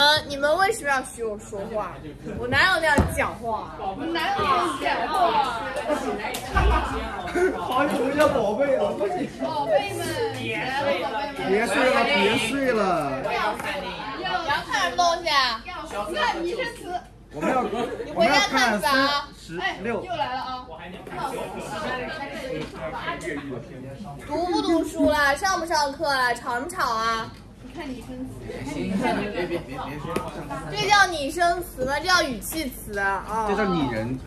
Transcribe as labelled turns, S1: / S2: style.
S1: 呃，你们为什么要学我说话？我哪有那样讲话？
S2: 我哪有那样讲话？
S3: 好久没叫宝贝了，不行。
S2: 宝贝们，别睡了，
S3: 别睡了，别睡了。
S1: 你要看什么东西啊？
S2: 看拟声词。
S3: 我们要，
S1: 你回家看
S3: 三
S1: 啥？
S3: 十
S2: 哎，
S3: 六。
S2: 又来了啊！
S1: 读不读书了？上不上课了？吵什么吵啊？
S2: 你看拟声词。
S3: 别别别别说，
S1: 这叫拟声词吗？这叫语气词啊！
S3: 这叫拟人。